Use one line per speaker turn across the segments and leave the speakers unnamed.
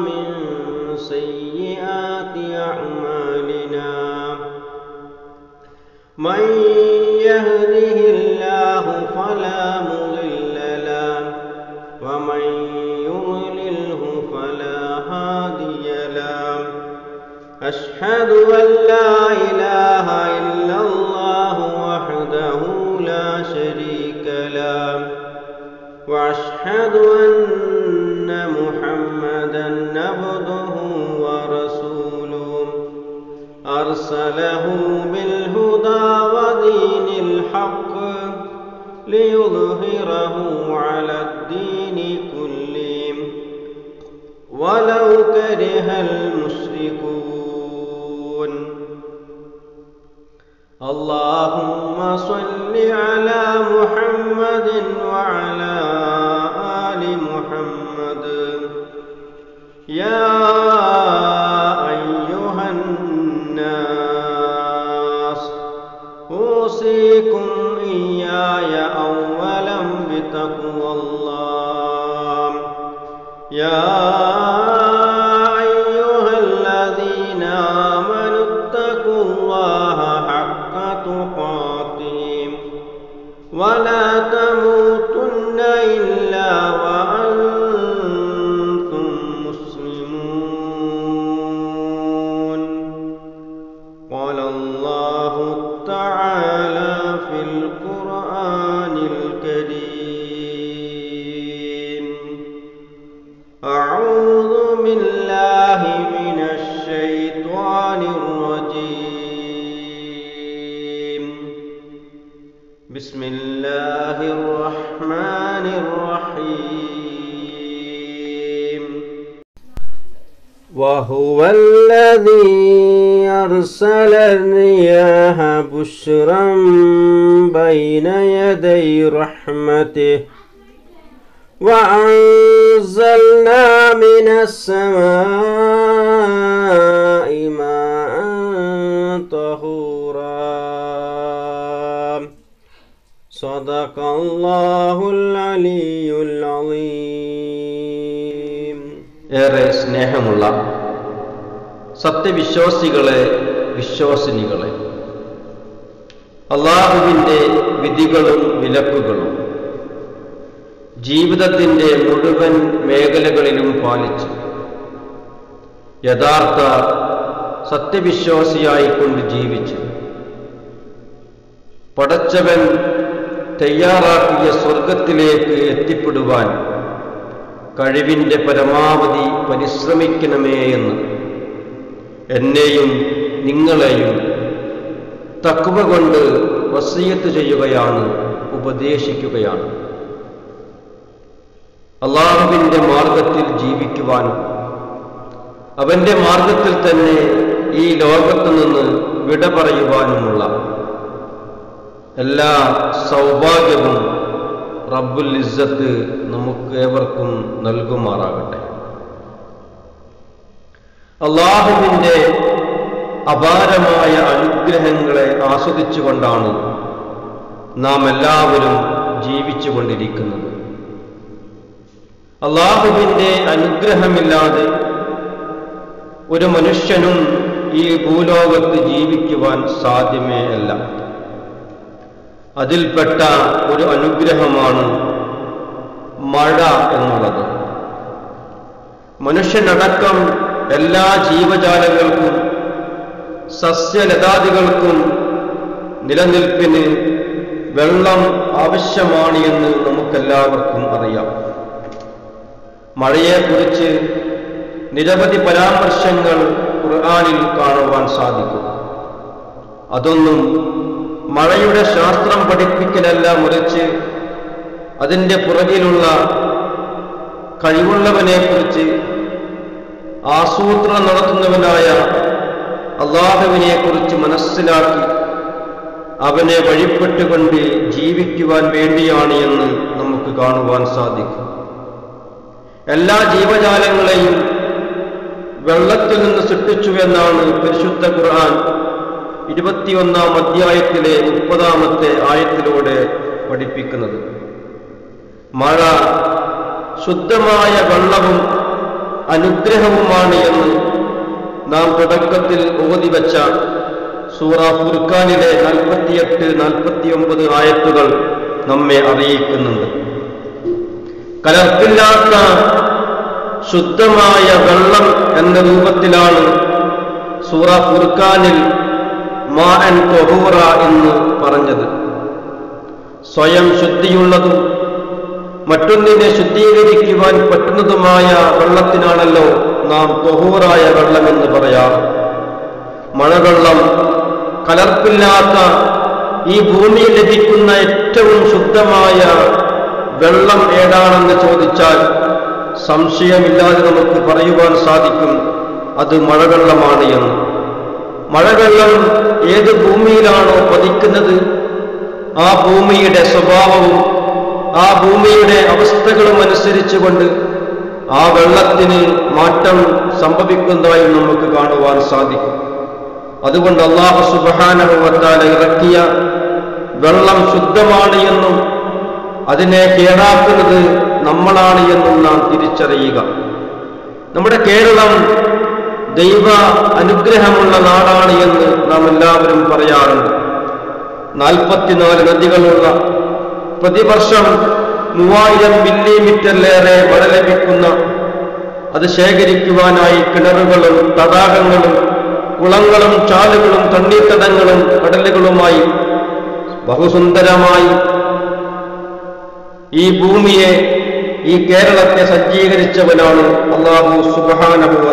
ومن سيئات أعمالنا. من يهده الله فلا مضل له ومن يضلله فلا هادي له. أشهد أن لا إله إلا الله وحده لا شريك له وأشهد أن محمدا عبده ورسوله. أرسله بالهدى ودين الحق ليظهره على الدين كله. ولو كره المشركون. اللهم صل على محمد إياي أولا بتقوى الله. يا رحمته وأنزلنا من السماء ماء طهورا صدق الله العلي العظيم
ഏറെ സ്നേഹമുള്ള സത്യവിശ്വാസികളെ വിശ്വാസിനികളെ അള്ളാഹുവിൻ്റെ വിധികളും വിലക്കുകളും ജീവിതത്തിന്റെ മുഴുവൻ മേഖലകളിലും പാലിച്ചു. യഥാർത്ഥ സത്യവിശ്വാസിയായിക്കൊണ്ട് ജീവിച്ചു. പടച്ചവൻ തയ്യാറാക്കിയ സ്വർഗത്തിലേക്ക് എത്തിപ്പെടുവാൻ കഴിവിന്റെ പരമാവധി പരിശ്രമിക്കണമേ എന്ന് എന്നെയും നിങ്ങളെയും തക്കുവ കൊണ്ട് വസീയത്ത് ചെയ്യുകയാണ് ഉപദേശിക്കുകയാണ്. അള്ളാഹുവിന്റെ മാർഗത്തിൽ ജീവിക്കുവാനും അവന്റെ മാർഗത്തിൽ തന്നെ ഈ ലോകത്തു നിന്ന് വിട പറയുവാനുമുള്ള എല്ലാ സൗഭാഗ്യവും റബ്ബുൽ ഇസ്സത്ത് നമുക്ക് ഏവർക്കും നൽകുമാറാകട്ടെ. അള്ളാഹുവിന്റെ അപാരമായ അനുഗ്രഹങ്ങളെ ആസ്വദിച്ചുകൊണ്ടാണ് നാം എല്ലാവരും ജീവിച്ചുകൊണ്ടിരിക്കുന്നത്. അള്ളാഹുവിന്റെ അനുഗ്രഹമില്ലാതെ ഒരു മനുഷ്യനും ഈ ഭൂലോകത്ത് ജീവിക്കുവാൻ സാധ്യമേ അല്ല. അതിൽപ്പെട്ട ഒരു അനുഗ്രഹമാണ് മഴ എന്നുള്ളത്. മനുഷ്യനടക്കം എല്ലാ ജീവജാലങ്ങൾക്കും സസ്യലതാദികൾക്കും നിലനിൽപ്പിന് വെള്ളം ആവശ്യമാണ് എന്ന് നമുക്കെല്ലാവർക്കും അറിയാം. മഴയെക്കുറിച്ച് നിരവധി പരാമർശങ്ങൾ ഖുർആാനിൽ കാണുവാൻ സാധിക്കും. അതൊന്നും മഴയുടെ ശാസ്ത്രം പഠിപ്പിക്കലല്ല മുറിച്ച് അതിന്റെ പുറകിലുള്ള കഴിവുള്ളവനെക്കുറിച്ച് ആസൂത്രണം നടത്തുന്നവനായ അള്ളാഹുവിനെക്കുറിച്ച് മനസ്സിലാക്കി അവനെ വഴിപ്പെട്ടുകൊണ്ട് ജീവിക്കുവാൻ വേണ്ടിയാണ് എന്ന് നമുക്ക് കാണുവാൻ സാധിക്കും. എല്ലാ ജീവജാലങ്ങളെയും വെള്ളത്തിൽ നിന്ന് സൃഷ്ടിച്ചു എന്നാണ് പരിശുദ്ധ ഖുർആൻ ഇരുപത്തിയൊന്നാം അധ്യായത്തിലെ മുപ്പതാമത്തെ ആയത്തിലൂടെ പഠിപ്പിക്കുന്നത്. മഴ ശുദ്ധമായ വെള്ളവും അനുഗ്രഹവുമാണ് എന്ന് നാം തുടക്കത്തിൽ ഓതിവെച്ച സൂറ ഫുർഖാനിലെ നാൽപ്പത്തിയെട്ട് നാൽപ്പത്തിയൊമ്പത് ആയത്തുകൾ നമ്മെ അറിയിക്കുന്നുണ്ട്. കലർപ്പില്ലാത്ത ശുദ്ധമായ വെള്ളം എന്ന രൂപത്തിലാണ് സൂറ ഫുർഖാനിൽ മാ അൻ തൊഹൂറ എന്ന് പറഞ്ഞത്. സ്വയം ശുദ്ധിയുള്ളതും മറ്റൊന്നിനെ ശുദ്ധീകരിക്കുവാൻ പറ്റുന്നതുമായ വെള്ളത്തിനാണല്ലോ നാം തൊഹൂറായ വെള്ളമെന്ന് പറയാം മഴവെള്ളം കലർപ്പില്ലാത്ത ഈ ഭൂമിയിൽ ലഭിക്കുന്ന ഏറ്റവും ശുദ്ധമായ വെള്ളം ഏതാണെന്ന് ചോദിച്ചാൽ സംശയമില്ലാതെ നമുക്ക് പറയുവാൻ സാധിക്കും അത് മഴവെള്ളമാണ് എന്ന്. മഴവെള്ളം ഏത് ഭൂമിയിലാണോ പതിക്കുന്നത്? ആ ഭൂമിയുടെ സ്വഭാവവും ആ ഭൂമിയുടെ അവസ്ഥകളും അനുസരിച്ചുകൊണ്ട് ആ വെള്ളത്തിന് മാറ്റം സംഭവിക്കുന്നതായി നമുക്ക് കാണുവാൻ സാധിക്കും. അതുകൊണ്ട് അള്ളാഹു സുബാനുഭവത്താൽ ഇറക്കിയ വെള്ളം ശുദ്ധമാണ് എന്നും അതിനെ കേടാക്കുന്നത് നമ്മളാണ് എന്നും നാം തിരിച്ചറിയുക. നമ്മുടെ കേരളം ദൈവ അനുഗ്രഹമുള്ള നാടാണ് എന്ന് നാം എല്ലാവരും പറയാറുണ്ട്. നാൽപ്പത്തിനാല് നദികളുള്ള പ്രതിവർഷം മൂവായിരം മില്ലിമീറ്ററിലേറെ മഴ ലഭിക്കുന്ന അത് ശേഖരിക്കുവാനായി കിണറുകളും തടാകങ്ങളും കുളങ്ങളും ചാലുകളും തണ്ണീർത്തടങ്ങളും കടലുകളുമായി ബഹുസുന്ദരമായി ഈ ഭൂമിയെ ഈ കേരളത്തെ സജ്ജീകരിച്ചവനാണ് അള്ളാഹു നമുക്ക്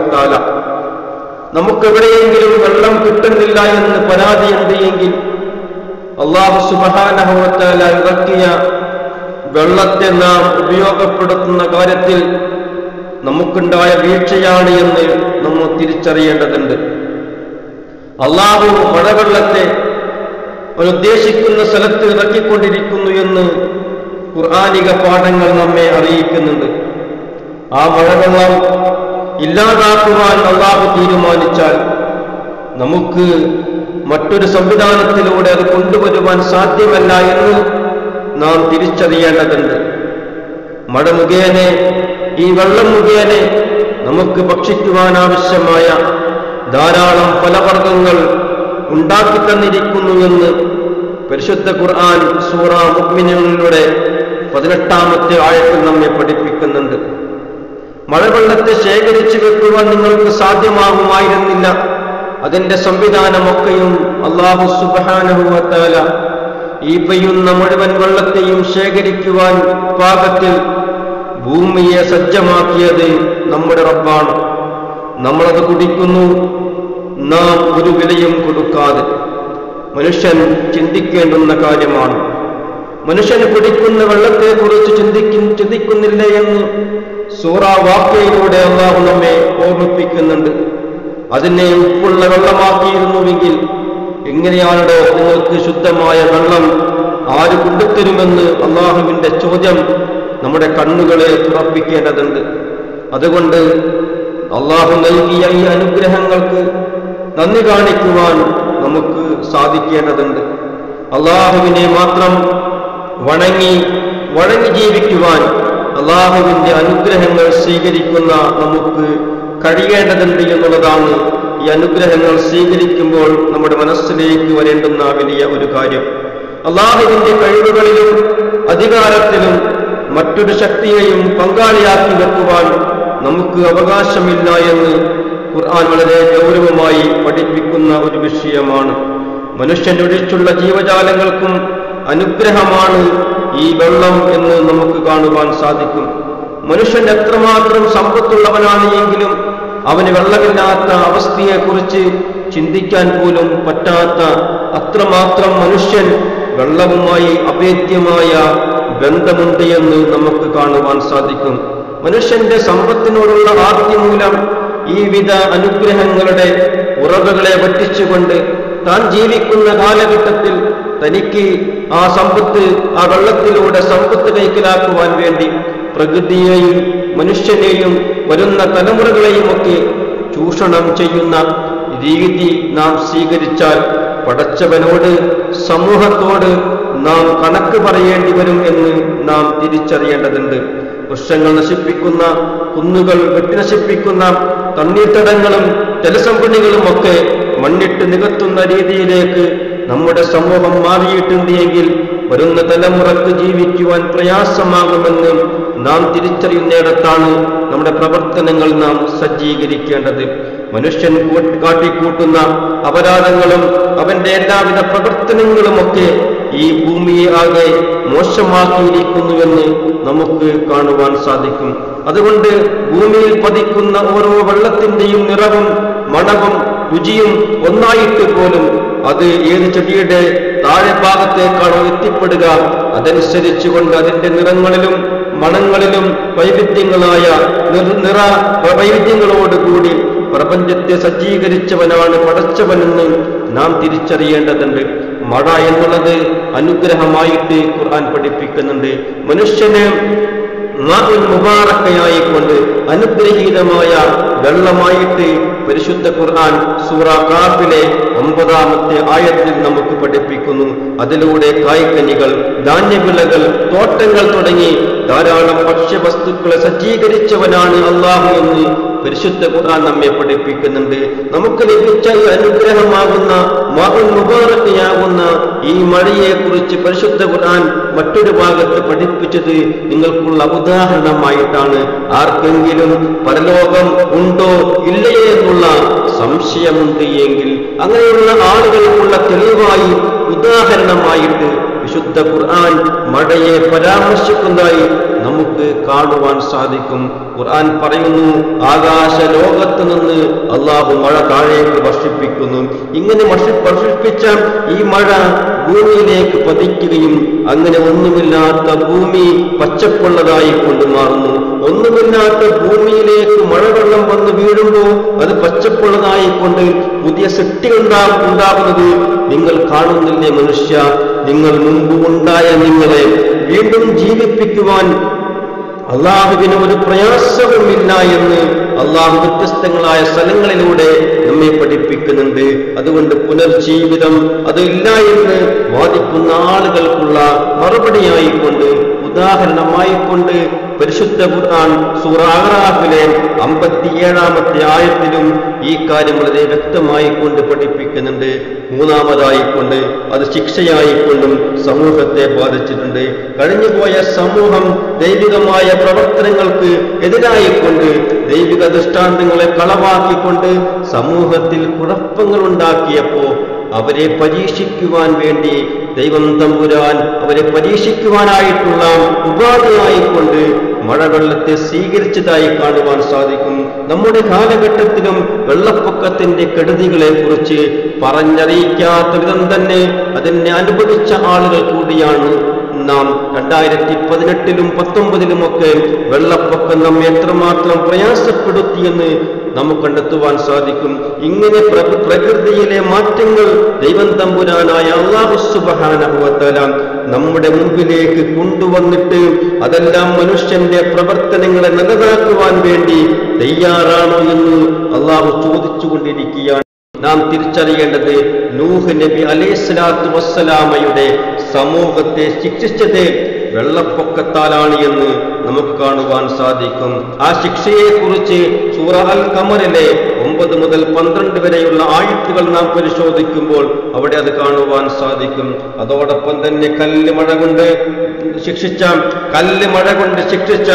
നമുക്കെവിടെയെങ്കിലും വെള്ളം കിട്ടുന്നില്ല എന്ന് പരാതിയുണ്ട് എങ്കിൽ അള്ളാഹു സുബാനഹവത്താല ഇറക്കിയ വെള്ളത്തെ നാം ഉപയോഗപ്പെടുത്തുന്ന കാര്യത്തിൽ നമുക്കുണ്ടായ വീഴ്ചയാണ് എന്ന് നമ്മൾ തിരിച്ചറിയേണ്ടതുണ്ട്. അള്ളാഹു മഴവെള്ളത്തെ ഉദ്ദേശിക്കുന്ന സ്ഥലത്ത് ഇറക്കിക്കൊണ്ടിരിക്കുന്നു എന്ന് ഖുർആാനിക പാഠങ്ങൾ നമ്മെ അറിയിക്കുന്നുണ്ട്. ആ മഴവെള്ളം ഇല്ലാതാക്കുവാൻ അള്ളാഹു തീരുമാനിച്ചാൽ നമുക്ക് മറ്റൊരു സംവിധാനത്തിലൂടെ അത് കൊണ്ടുവരുവാൻ സാധ്യമല്ല എന്ന് നാം തിരിച്ചറിയേണ്ടതുണ്ട്. മഴ മുഖേന ഈ വെള്ളം മുഖേന നമുക്ക് ഭക്ഷിക്കുവാനാവശ്യമായ ധാരാളം ഫലവർഗങ്ങൾ ഉണ്ടാക്കി തന്നിരിക്കുന്നു എന്ന് പരിശുദ്ധ ഖുർആൻ സൂറ മുഗ്മിനുകളിലൂടെ പതിനെട്ടാമത്തെ ആഴത്തിൽ നമ്മെ പഠിപ്പിക്കുന്നുണ്ട്. മഴവെള്ളത്തെ ശേഖരിച്ചു വെക്കുവാൻ നിങ്ങൾക്ക് സാധ്യമാകുമായിരുന്നില്ല. അതിന്റെ സംവിധാനമൊക്കെയും അള്ളാഹു സുബാനുഭവത്താല ഈ പെയ്യുന്ന മുഴുവൻ വെള്ളത്തെയും ശേഖരിക്കുവാൻ പാകത്തിൽ ഭൂമിയെ സജ്ജമാക്കിയത് നമ്മുടെ റബ്ബാണ്. നമ്മളത് കുടിക്കുന്നു. നാം ഒരു വിലയും കൊടുക്കാതെ. മനുഷ്യൻ ചിന്തിക്കേണ്ടുന്ന കാര്യമാണ്. മനുഷ്യൻ കുടിക്കുന്ന വെള്ളത്തെക്കുറിച്ച് ചിന്തിക്കും ചിന്തിക്കുന്നില്ല എന്ന് സൂറ വാക്കയിലൂടെ അള്ളാഹു നമ്മെ ഓർമ്മിപ്പിക്കുന്നുണ്ട്. അതിനെ ഉപ്പുള്ള വെള്ളമാക്കിയിരുന്നുവെങ്കിൽ എങ്ങനെയാണോ നിങ്ങൾക്ക് ശുദ്ധമായ വെള്ളം ആര് കൊണ്ടുത്തരുമെന്ന് അള്ളാഹുവിന്റെ ചോദ്യം നമ്മുടെ കണ്ണുകളെ തുറപ്പിക്കേണ്ടതുണ്ട് അതുകൊണ്ട് അള്ളാഹു നൽകിയ ഈ അനുഗ്രഹങ്ങൾക്ക് നന്ദി കാണിക്കുവാൻ നമുക്ക് സാധിക്കേണ്ടതുണ്ട്. അള്ളാഹുവിനെ മാത്രം വണങ്ങി വണങ്ങി ജീവിക്കുവാൻ അള്ളാഹുവിന്റെ അനുഗ്രഹങ്ങൾ സ്വീകരിക്കുന്ന നമുക്ക് കഴിയേണ്ടതുണ്ട് എന്നുള്ളതാണ് ഈ അനുഗ്രഹങ്ങൾ സ്വീകരിക്കുമ്പോൾ നമ്മുടെ മനസ്സിലേക്ക് വരേണ്ടുന്ന വലിയ ഒരു കാര്യം. അള്ളാഹുവിന്റെ കഴിവുകളിലും അധികാരത്തിലും മറ്റൊരു ശക്തിയെയും പങ്കാളിയാക്കി വെക്കുവാൻ നമുക്ക് അവകാശമില്ല എന്ന് ഖുർആൻ വളരെ ഗൗരവമായി പഠിപ്പിക്കുന്ന ഒരു വിഷയമാണ്. മനുഷ്യനൊഴിച്ചുള്ള ജീവജാലങ്ങൾക്കും അനുഗ്രഹമാണ് ഈ വെള്ളം എന്ന് നമുക്ക് കാണുവാൻ സാധിക്കും. മനുഷ്യൻ എത്രമാത്രം സമ്പത്തുള്ളവനാണ് എങ്കിലും അവന് വെള്ളമില്ലാത്ത അവസ്ഥയെക്കുറിച്ച് ചിന്തിക്കാൻ പോലും പറ്റാത്ത അത്രമാത്രം മനുഷ്യൻ വെള്ളവുമായി അഭേദ്യമായ ബന്ധമുണ്ട് എന്ന് നമുക്ക് കാണുവാൻ സാധിക്കും. മനുഷ്യന്റെ സമ്പത്തിനോടുള്ള ആർത്തി മൂലം ഈ വിധ അനുഗ്രഹങ്ങളുടെ ഉറവകളെ വറ്റിച്ചുകൊണ്ട് താൻ ജീവിക്കുന്ന കാലഘട്ടത്തിൽ തനിക്ക് ആ സമ്പത്ത് ആ വെള്ളത്തിലൂടെ സമ്പത്ത് കൈക്കലാക്കുവാൻ വേണ്ടി പ്രകൃതിയെയും മനുഷ്യനെയും വരുന്ന തലമുറകളെയും ഒക്കെ ചൂഷണം ചെയ്യുന്ന രീതി നാം സ്വീകരിച്ചാൽ പടച്ചവനോട് സമൂഹത്തോട് നാം കണക്ക് പറയേണ്ടി വരും എന്ന് നാം തിരിച്ചറിയേണ്ടതുണ്ട്. വൃക്ഷങ്ങൾ നശിപ്പിക്കുന്ന കുന്നുകൾ വെട്ടിനശിപ്പിക്കുന്ന തണ്ണീർത്തടങ്ങളും ജലസംഭരണികളും ഒക്കെ മണ്ണിട്ട് നികത്തുന്ന രീതിയിലേക്ക് നമ്മുടെ സമൂഹം മാറിയിട്ടുണ്ട് എങ്കിൽ വരുന്ന തലമുറയ്ക്ക് ജീവിക്കുവാൻ പ്രയാസമാകുമെന്ന് നാം തിരിച്ചറിയുന്നിടത്താണ് നമ്മുടെ പ്രവർത്തനങ്ങൾ നാം സജ്ജീകരിക്കേണ്ടത്. മനുഷ്യൻ കൂട്ട് കാട്ടിക്കൂട്ടുന്ന അപരാധങ്ങളും അവന്റെ എല്ലാവിധ പ്രവർത്തനങ്ങളുമൊക്കെ ഈ ഭൂമിയെ ആകെ മോശമാക്കിയിരിക്കുന്നുവെന്ന് നമുക്ക് കാണുവാൻ സാധിക്കും. അതുകൊണ്ട് ഭൂമിയിൽ പതിക്കുന്ന ഓരോ വെള്ളത്തിന്റെയും നിറവും മണവും രുചിയും ഒന്നായിട്ട് പോലും അത് ഏത് ചെടിയുടെ താഴെ ഭാഗത്തേക്കാണോ എത്തിപ്പെടുക അതനുസരിച്ചുകൊണ്ട് അതിന്റെ നിറങ്ങളിലും മണങ്ങളിലും വൈവിധ്യങ്ങളായ നിറ വൈവിധ്യങ്ങളോടുകൂടി പ്രപഞ്ചത്തെ സജ്ജീകരിച്ചവനാണ് പടച്ചവനെന്ന് നാം തിരിച്ചറിയേണ്ടതുണ്ട്. മഴ എന്നുള്ളത് അനുഗ്രഹമായിട്ട് ഖുർആൻ പഠിപ്പിക്കുന്നുണ്ട്. മനുഷ്യന് മുബാറക്കയായിക്കൊണ്ട് അനുഗ്രഹീതമായ വെള്ളമായിട്ട് പരിശുദ്ധ ഖുർആൻ സൂറ കാഫിലെ ഒമ്പതാമത്തെ ആയത്തിൽ നമുക്ക് പഠിപ്പിക്കുന്നു. അതിലൂടെ കായ്ക്കനികൾ ധാന്യവിളകൾ തോട്ടങ്ങൾ തുടങ്ങി ധാരാളം ഭക്ഷ്യവസ്തുക്കളെ സജ്ജീകരിച്ചവനാണ് അള്ളാഹു എന്ന് പരിശുദ്ധ ഖുർആൻ നമ്മെ പഠിപ്പിക്കുന്നുണ്ട്. നമുക്ക് ലഭിച്ച ഈ അനുഗ്രഹമാകുന്ന മുബാറക്കയാകുന്ന ഈ മഴയെ കുറിച്ച് പരിശുദ്ധ ഖുർആൻ മറ്റൊരു ഭാഗത്ത് പഠിപ്പിച്ചത് നിങ്ങൾക്കുള്ള ഉദാഹരണമായിട്ടാണ്. ആർക്കെങ്കിലും പരലോകം ഉണ്ടോ ഇല്ലയോ എന്നുള്ള സംശയമുണ്ട് എങ്കിൽ അങ്ങനെയുള്ള ആളുകൾക്കുള്ള തെളിവായി ഉദാഹരണമായിട്ട് വിശുദ്ധ ഖുർആൻ മഴയെ പരാമർശിക്കുന്നതായി നമുക്ക് കാണുവാൻ സാധിക്കും. ഖുർആൻ പറയുന്നു ആകാശ ലോകത്ത് നിന്ന് അള്ളാഹു മഴ താഴേക്ക് വർഷിപ്പിക്കുന്നു. ഇങ്ങനെ വർഷി- വർഷിപ്പിച്ച ഈ മഴ ഭൂമിയിലേക്ക് പതിക്കുകയും അങ്ങനെ ഒന്നുമില്ലാത്ത ഭൂമി പച്ചപ്പുള്ളതായി കൊണ്ട് മാറുന്നു. ഒന്നുമില്ലാത്ത ഭൂമിയിലേക്ക് മഴവെള്ളം വന്ന് വീഴുമ്പോൾ അത് പച്ചപ്പുള്ളതായി കൊണ്ട് പുതിയ സൃഷ്ടി ഉണ്ടാ ഉണ്ടാകുന്നത് നിങ്ങൾ കാണുന്നില്ലേ മനുഷ്യ? നിങ്ങൾ മുമ്പുമുണ്ടായ നിങ്ങളെ വീണ്ടും ജീവിപ്പിക്കുവാൻ അള്ളാഹുവിന് ഒരു പ്രയാസവുമില്ല എന്ന് അള്ളാഹു വ്യത്യസ്തങ്ങളായ സ്ഥലങ്ങളിലൂടെ നമ്മെ പഠിപ്പിക്കുന്നുണ്ട്. അതുകൊണ്ട് പുനർജീവിതം അതില്ല എന്ന് വാദിക്കുന്ന ആളുകൾക്കുള്ള മറുപടിയായിക്കൊണ്ട് ഉദാഹരണമായിക്കൊണ്ട് പരിശുദ്ധ ഖുർആൻ സൂറ അഹ്റാഫിലെ അമ്പത്തിയേഴാമത്തെ ആയത്തിലും ഈ കാര്യം വളരെ വ്യക്തമായി കൊണ്ട് പഠിപ്പിക്കുന്നുണ്ട്. മൂന്നാമതായി കൊണ്ട് അത് ശിക്ഷയായിക്കൊണ്ടും സമൂഹത്തെ ബാധിച്ചിട്ടുണ്ട്. കഴിഞ്ഞുപോയ സമൂഹം ദൈവികമായ പ്രവർത്തനങ്ങൾക്ക് എതിരായിക്കൊണ്ട് ദൈവിക ദൃഷ്ടാന്തങ്ങളെ കളവാക്കിക്കൊണ്ട് സമൂഹത്തിൽ കുഴപ്പങ്ങൾ ഉണ്ടാക്കിയപ്പോ അവരെ പരീക്ഷിക്കുവാൻ വേണ്ടി ദൈവം തമ്പുരാൻ അവരെ പരീക്ഷിക്കുവാനായിട്ടുള്ള ഉപാധിയായിക്കൊണ്ട് മഴവെള്ളത്തെ സ്വീകരിച്ചതായി കാണുവാൻ സാധിക്കും. നമ്മുടെ കാലഘട്ടത്തിലും വെള്ളപ്പൊക്കത്തിന്റെ കെടുതികളെ കുറിച്ച് പറഞ്ഞറിയിക്കാത്ത വിധം തന്നെ അതിനെ അനുഭവിച്ച ആളുകൾ കൂടിയാണ് നാം രണ്ടായിരത്തി പതിനെട്ടിലും പത്തൊമ്പതിലുമൊക്കെ വെള്ളപ്പൊക്കം നമ്മെ എത്രമാത്രം പ്രയാസപ്പെടുത്തിയെന്ന് നമുക്ക് കണ്ടെത്തുവാൻ സാധിക്കും. ഇങ്ങനെ പ്രകൃതിയിലെ മാറ്റങ്ങൾ ദൈവം തമ്പുരാനായ അള്ളാഹുസുബാനുഭവത്തല നമ്മുടെ മുമ്പിലേക്ക് കൊണ്ടുവന്നിട്ട് അതെല്ലാം മനുഷ്യന്റെ പ്രവർത്തനങ്ങളെ നല്ലതാക്കുവാൻ വേണ്ടി തയ്യാറാണോ എന്ന് അള്ളാഹു ചോദിച്ചുകൊണ്ടിരിക്കുകയാണ്. നാം തിരിച്ചറിയേണ്ടത് നൂഹ് നബി അലൈഹിസ്സലാത്തു വസ്സലാമയുടെ സമൂഹത്തെ ശിക്ഷിച്ചത് വെള്ളപ്പൊക്കത്താലാണ് എന്ന് നമുക്ക് കാണുവാൻ സാധിക്കും. ആ ശിക്ഷയെ കുറിച്ച് അൽ കമറിലെ ഒമ്പത് മുതൽ പന്ത്രണ്ട് വരെയുള്ള ആയത്തുകൾ നാം പരിശോധിക്കുമ്പോൾ അവിടെ അത് കാണുവാൻ സാധിക്കും. അതോടൊപ്പം തന്നെ കല്ല് മഴ കൊണ്ട് ശിക്ഷിച്ച കല്ല് മഴ കൊണ്ട് ശിക്ഷിച്ച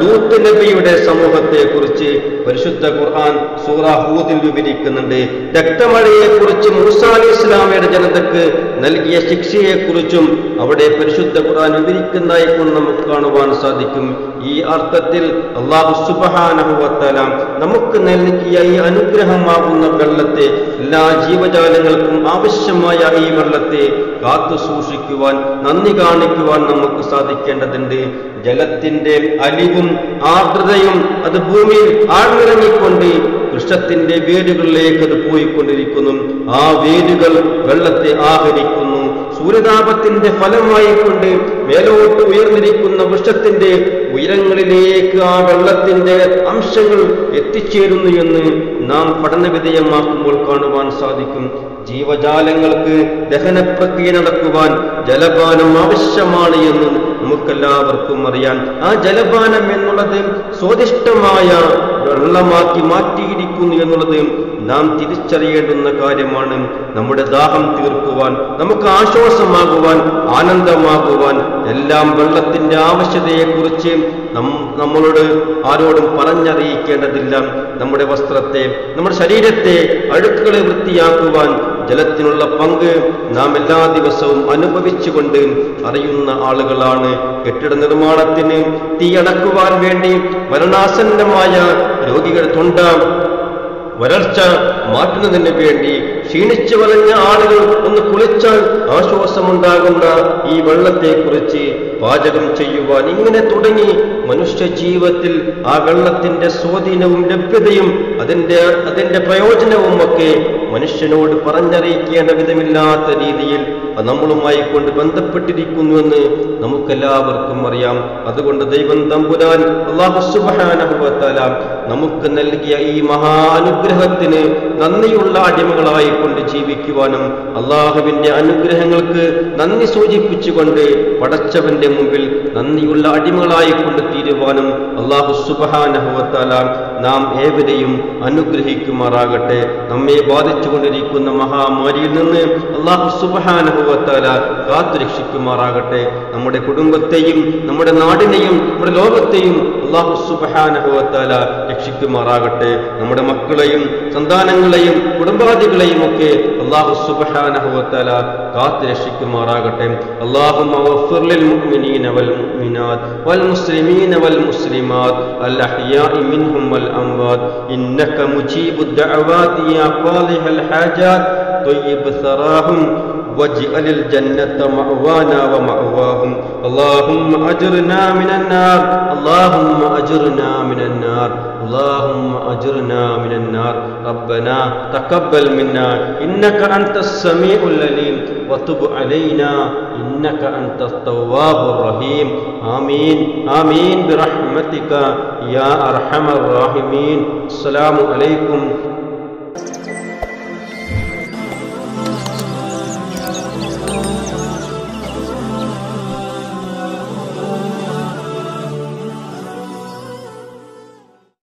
ലൂത്ത് നബിയുടെ സമൂഹത്തെ കുറിച്ച് പരിശുദ്ധ ഖുർആൻ സൂറ ഹൂദിൽ വിവരിക്കുന്നുണ്ട്. രക്തമഴയെ കുറിച്ച് മൂസ അലി ഇസ്ലാമയുടെ ജനതക്ക് നൽകിയ ശിക്ഷയെക്കുറിച്ചും അവിടെ പരിശുദ്ധ ഖുർആൻ വിവരിക്കുന്നതായി കൊണ്ട് നമുക്ക് കാണുവാൻ സാധിക്കും. ഈ അർത്ഥത്തിൽ അള്ളാഹു സുബഹാനഹുവത്തലാം നമുക്ക് നൽകിയ ഈ അനുഗ്രഹമാകുന്ന വെള്ളത്തെ എല്ലാ ജീവജാലങ്ങൾക്കും ആവശ്യമായ ഈ വെള്ളത്തെ കാത്തു സൂക്ഷിക്കുവാൻ നന്ദി കാണിക്കുവാൻ നമുക്ക് സാധിക്കേണ്ടതുണ്ട്. ജലത്തിന്റെ അലിവും ആർദ്രതയും അത് ഭൂമിയിൽ ആഴ്ന്നിറങ്ങിക്കൊണ്ട് വൃക്ഷത്തിന്റെ വേരുകളിലേക്ക് അത് പോയിക്കൊണ്ടിരിക്കുന്നു. ആ വേരുകൾ വെള്ളത്തെ ആഹരിക്കുന്നു. സൂര്യതാപത്തിന്റെ ഫലമായി കൊണ്ട് മേലോട്ട് ഉയർന്നിരിക്കുന്ന വൃക്ഷത്തിന്റെ ഉയരങ്ങളിലേക്ക് ആ വെള്ളത്തിന്റെ അംശങ്ങൾ എത്തിച്ചേരുന്നു എന്ന് നാം പഠനവിധേയമാക്കുമ്പോൾ കാണുവാൻ സാധിക്കും. ജീവജാലങ്ങൾക്ക് ദഹന പ്രക്രിയ നടക്കുവാൻ ജലപാനം ആവശ്യമാണ് എന്ന് നമുക്കെല്ലാവർക്കും അറിയാം. ആ ജലപാനം എന്നുള്ളത് സ്വാദിഷ്ടമായ വെള്ളമാക്കി മാറ്റിയിരിക്കുന്നു എന്നുള്ളത് നാം തിരിച്ചറിയേണ്ടുന്ന കാര്യമാണ്. നമ്മുടെ ദാഹം തീർക്കുവാൻ നമുക്ക് ആശ്വാസമാകുവാൻ ആനന്ദമാകുവാൻ എല്ലാം വെള്ളത്തിന്റെ ആവശ്യതയെക്കുറിച്ച് നമ്മളോട് ആരോടും പറഞ്ഞറിയിക്കേണ്ടതില്ല. നമ്മുടെ വസ്ത്രത്തെ നമ്മുടെ ശരീരത്തെ അഴുക്കുകളെ വൃത്തിയാക്കുവാൻ ജലത്തിനുള്ള പങ്ക് നാം എല്ലാ ദിവസവും അനുഭവിച്ചുകൊണ്ട് അറിയുന്ന ആളുകളാണ്. കെട്ടിട നിർമ്മാണത്തിന് തീയണക്കുവാൻ വേണ്ടി മരണാസന്നമായ രോഗികൾ തൊണ്ട വരൾച്ച മാറ്റുന്നതിന് വേണ്ടി ക്ഷീണിച്ചു വലഞ്ഞ ആളുകൾ ഒന്ന് കുളിച്ചാൽ ആശ്വാസമുണ്ടാകുന്ന ഈ വെള്ളത്തെക്കുറിച്ച് പാചകം ചെയ്യുവാൻ ഇങ്ങനെ തുടങ്ങി മനുഷ്യ ജീവിതത്തിൽ ആ വെള്ളത്തിന്റെ സ്വാധീനവും ലഭ്യതയും അതിന്റെ അതിന്റെ പ്രയോജനവും ഒക്കെ മനുഷ്യനോട് പറഞ്ഞറിയിക്കേണ്ട വിധമില്ലാത്ത രീതിയിൽ നമ്മളുമായി കൊണ്ട് ബന്ധപ്പെട്ടിരിക്കുന്നുവെന്ന് നമുക്കെല്ലാവർക്കും അറിയാം. അതുകൊണ്ട് ദൈവം തമ്പുരാൻ അള്ളാഹുസുബാനുഭവത്താല നമുക്ക് നൽകിയ ഈ മഹാനുഗ്രഹത്തിന് നന്ദിയുള്ള അടിമകളായി കൊണ്ട് ജീവിക്കുവാനും അള്ളാഹുവിന്റെ അനുഗ്രഹങ്ങൾക്ക് നന്ദി സൂചിപ്പിച്ചുകൊണ്ട് പടച്ചവന്റെ മുമ്പിൽ നന്ദിയുള്ള അടിമകളായി കൊണ്ട് തീരുവാനും അള്ളാഹു സുബാനഹുവത്തല നാം ഏവരെയും അനുഗ്രഹിക്കുമാറാകട്ടെ. നമ്മെ ബാധിച്ചുകൊണ്ടിരിക്കുന്ന മഹാമാരിയിൽ നിന്ന് അള്ളാഹു സുബാനുഭവത്താല കാത്തുരക്ഷിക്കുമാറാകട്ടെ. നമ്മുടെ കുടുംബത്തെയും നമ്മുടെ നാടിനെയും നമ്മുടെ ലോകത്തെയും അള്ളാഹു സുബാനുഭവത്താല രക്ഷിക്കുമാറാകട്ടെ. നമ്മുടെ മക്കളെയും സന്താനങ്ങളെയും കുടുംബാദികളെയും ഒക്കെ അള്ളാഹു സുബാനഹുവത്തല കാത്തു രക്ഷിക്കുമാറാകട്ടെ അള്ളാഹു للمؤمنين والمؤمنات والمسلمين والمسلمات الأحياء منهم والأموات إنك مجيب الدعوات يا قاضي الحاجات طيب ثراهم واجعل الجنة مأوانا ومأواهم. اللهم أجرنا من النار اللهم أجرنا من النار اللهم أجرنا من النار. ربنا تقبل منا إنك أنت السميع العليم. وتب علينا إنك أنت التواب الرحيم. آمين آمين برحمتك يا أرحم الراحمين. السلام عليكم